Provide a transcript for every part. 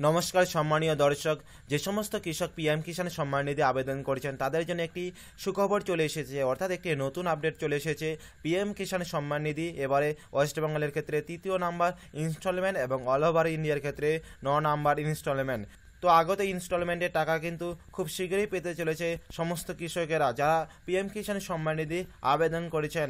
নমস্কার, সম্মানীয় দর্শক। যে সমস্ত কৃষক পিএম কিষাণ সম্মান নিধি আবেদন করেছেন, তাদের জন্য একটি সুখবর চলে এসেছে, অর্থাৎ একটি নতুন আপডেট চলে এসেছে। পিএম কিষাণ সম্মান নিধি, এবারে ওয়েস্ট বেঙ্গলের ক্ষেত্রে তৃতীয় নাম্বার ইনস্টলমেন্ট এবং অল ওভার ইন্ডিয়ার ক্ষেত্রে ন নাম্বার ইনস্টলমেন্ট। তো আগত ইনস্টলমেন্টের টাকা কিন্তু খুব শীঘ্রই পেতে চলেছে সমস্ত কৃষকেরা যারা পিএম কিষাণ সম্মান নিধি আবেদন করেছেন।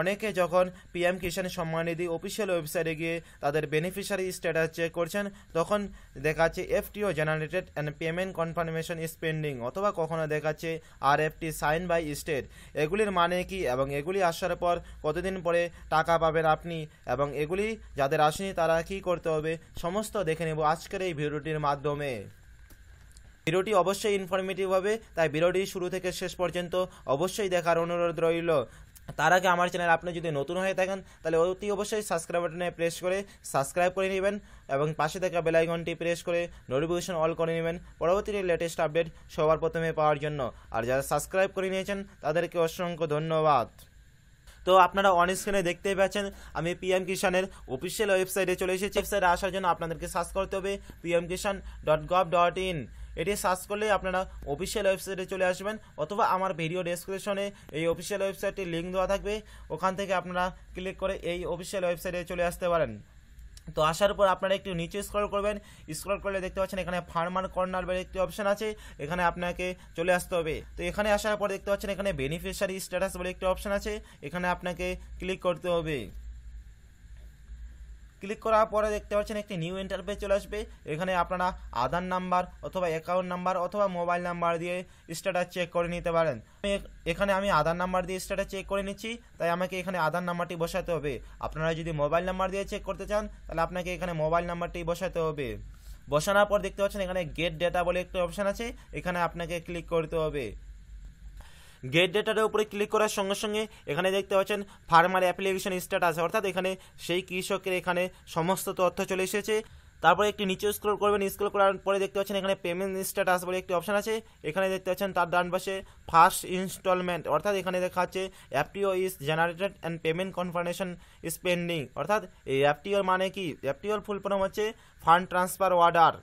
অনেকে যখন পিএম কিষাণ সম্মান নিধি অফিসিয়াল ওয়েবসাইটে গিয়ে তাদের বেনিফিশিয়ারি স্ট্যাটাস চেক করছেন, তখন দেখাচ্ছে FTO generated and payment confirmation is pending অথবা কখনো দেখাচ্ছে R FT sign by state এগুলির মানে কি এবং এগুলি আসার পর কতদিন পরে টাকা পাবেন আপনি এবং এগুলি যাদের আসেনি তারা কি করতে হবে, সমস্ত দেখে নেব আজকের এই ভিডিওটির মাধ্যমে। ভিডিওটি অবশ্যই ইনফরমেটিভ হবে, তাই ভিডিওটি শুরু থেকে শেষ পর্যন্ত অবশ্যই দেখার অনুরোধ রইল। তার আগে আমার চ্যানেল আপনি যদি নতুন হয়ে থাকেন, তাহলে অতি অবশ্যই সাবস্ক্রাইব বাটনে প্রেস করে সাবস্ক্রাইব করে নেবেন এবং পাশে থাকা বেল আইকনটি প্রেস করে নোটিফিকেশন অল করে নেবেন পরবর্তীতে লেটেস্ট আপডেট সবার প্রথমে পাওয়ার জন্য। আর যারা সাবস্ক্রাইব করে নিয়েছেন, তাদেরকে অসংখ্য ধন্যবাদ। তো আপনারা অন স্ক্রিনে দেখতেই পাচ্ছেন, আমি পিএম কিষানের অফিসিয়াল ওয়েবসাইটে চলে এসেছি। ওয়েবসাইটে আসার জন্য আপনাদেরকে সার্চ করতে হবে PM Kisan dot gov dot in এটি সার্চ করলেই আপনারা অফিসিয়াল ওয়েবসাইটে চলে আসবেন অথবা আমার ভিডিও ডেসক্রিপশনে এই অফিসিয়াল ওয়েবসাইটটির লিঙ্ক দেওয়া থাকবে। ওখান থেকে আপনারা ক্লিক করে এই অফিসিয়াল ওয়েবসাইটে চলে আসতে পারেন। তো আসার পর আপনারা একটু নিচে স্ক্রল করবেন। স্ক্রল করলে দেখতে পাচ্ছেন এখানে ফার্মার কর্নার বলে একটি অপশন আছে। এখানে আপনাকে চলে আসতে হবে। তো এখানে আসার পর দেখতে পাচ্ছেন এখানে বেনিফিশিয়ারি স্ট্যাটাস বলে একটি অপশন আছে। এখানে আপনাকে ক্লিক করতে হবে। ক্লিক করার পরে দেখতে পাচ্ছেন একটি নিউ ইন্টারফেস চলে আসবে। এখানে আপনারা আধার নাম্বার অথবা অ্যাকাউন্ট নাম্বার অথবা মোবাইল নাম্বার দিয়ে স্ট্যাটাস চেক করে নিতে পারেন। এখানে আমি আধার নাম্বার দিয়ে স্ট্যাটাস চেক করে নিচ্ছি, তাই আমাকে এখানে আধার নাম্বারটি বসাতে হবে। আপনারা যদি মোবাইল নাম্বার দিয়ে চেক করতে চান, তাহলে আপনাকে এখানে মোবাইল নাম্বারটি বসাতে হবে। বসানোর পর দেখতে পাচ্ছেন এখানে গেট ডেটা বলে একটি অপশন আছে, এখানে আপনাকে ক্লিক করতে হবে। গেট ডেটার উপরে ক্লিক করার সঙ্গে সঙ্গে এখানে দেখতে পাচ্ছেন ফার্মার অ্যাপ্লিকেশন স্ট্যাটাস, অর্থাৎ এখানে সেই কৃষকের এখানে সমস্ত তথ্য চলে এসেছে। তারপরে একটি নিচে স্ক্রল করবেন স্ক্রল করার পরে দেখতে পাচ্ছেন এখানে পেমেন্ট স্ট্যাটাস বলে একটি অপশন আছে। এখানে দেখতে পাচ্ছেন তার ডান পাশে ফার্স্ট ইনস্টলমেন্ট অর্থাৎ এখানে দেখা যাচ্ছে FTO is generated and payment confirmation is pending অর্থাৎ এই অ্যাপটিওর মানে কি? অ্যাপটিওর ফুল ফর্ম হচ্ছে ফান্ড ট্রান্সফার অর্ডার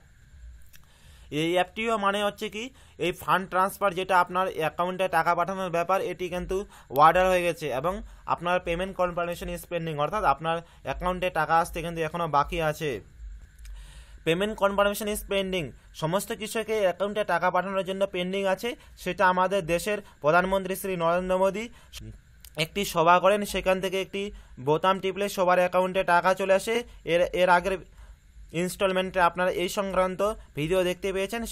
এই অ্যাপটিও মানে হচ্ছে কি, এই ফান্ড ট্রান্সফার যেটা আপনার অ্যাকাউন্টে টাকা পাঠানোর ব্যাপার, এটি কিন্তু অর্ডার হয়ে গেছে এবং আপনার পেমেন্ট কনফার্মেশন স্পেন্ডিং অর্থাৎ আপনার অ্যাকাউন্টে টাকা আসতে কিন্তু এখনও বাকি আছে। পেমেন্ট কনফার্মেশন ইজ পেন্ডিং সমস্ত কৃষকের অ্যাকাউন্টে টাকা পাঠানোর জন্য পেন্ডিং আছে, সেটা আমাদের দেশের প্রধানমন্ত্রী শ্রী নরেন্দ্র মোদী একটি সভা করেন, সেখান থেকে একটি বোতাম টিপলে সবার অ্যাকাউন্টে টাকা চলে আসে, এর এর আগের ইনস্টলমেন্টে আপনারা এই সংক্রান্ত ভিডিও দেখতে পেয়েছেন।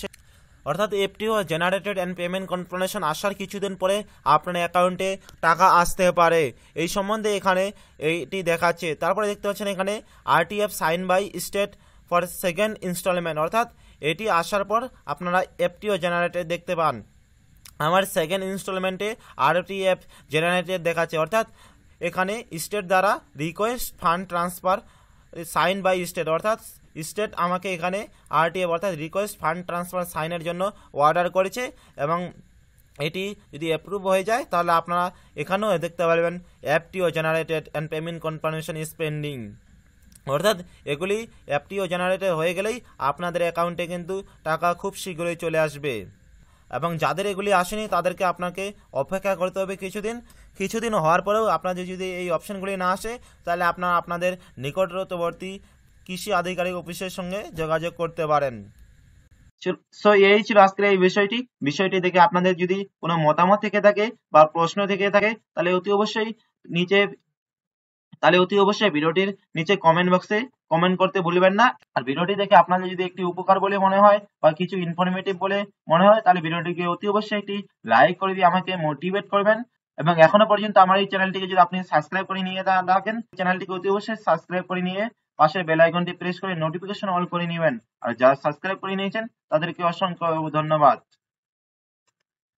অর্থাৎ FTO generated and payment confirmation আসার কিছুদিন পরে আপনার অ্যাকাউন্টে টাকা আসতে পারে। এই সম্বন্ধে এখানে এইটি দেখাচ্ছে। তারপরে দেখতে পাচ্ছেন এখানে RTF sign by state for second installment অর্থাৎ এটি আসার পর আপনারা এফটিও জেনারেটেড দেখতে পান। আমার সেকেন্ড ইনস্টলমেন্টে আরটিএফ জেনারেটেড দেখাচ্ছে। অর্থাৎ এখানে স্টেট দ্বারা request fund transfer sign by state অর্থাৎ স্টেট আমাকে এখানে আরটিএফ অর্থাৎ রিকোয়েস্ট ফান্ড ট্রান্সফার সাইনের জন্য অর্ডার করেছে এবং এটি যদি অ্যাপ্রুভ হয়ে যায়, তাহলে আপনারা এখানেও দেখতে পারবেন FTO generated and payment confirmation is pending অর্থাৎ এগুলি অ্যাপটিও জেনারেটেড হয়ে গেলেই আপনাদের অ্যাকাউন্টে কিন্তু টাকা খুব শীঘ্রই চলে আসবে। এবং যাদের এগুলি আসেনি, তাদেরকে আপনাকে অপেক্ষা করতে হবে কিছুদিন। কিছুদিন হওয়ার পরেও আপনাদের যদি এই অপশানগুলি না আসে, তাহলে আপনারা আপনাদের নিকটবর্তী কৃষি আধিকারিক অফিসের সঙ্গে যোগাযোগ করতে পারেন। সো এই ছিল আজকের এই বিষয়টি। বিষয়টি দেখে আপনাদের যদি কোনো মতামত থেকে থাকে বা প্রশ্ন থেকে থাকে, তাহলে অতি অবশ্যই নিচে, তাহলে অতি অবশ্যই ভিডিওটির নিচে কমেন্ট বক্সে কমেন্ট করতে ভুলবেন না। আর ভিডিওটি দেখে আপনাদের যদি একটি উপকার বলে মনে হয় বা কিছু ইনফরমেটিভ বলে মনে হয়, তাহলে ভিডিওটিকে অতি অবশ্যই একটি লাইক করে দিয়ে আমাকে মোটিভেট করবেন। এবং এখনও পর্যন্ত আমার এই চ্যানেলটিকে যদি আপনি সাবস্ক্রাইব করে নিয়ে থাকেন চ্যানেলটিকে অতি অবশ্যই সাবস্ক্রাইব করে নিয়ে পাশে বেল আইকনটি প্রেস করে নোটিফিকেশন অল করে নেবেন। আর যারা সাবস্ক্রাইব করে নিয়েছেন, তাদেরকে অসংখ্য ধন্যবাদ।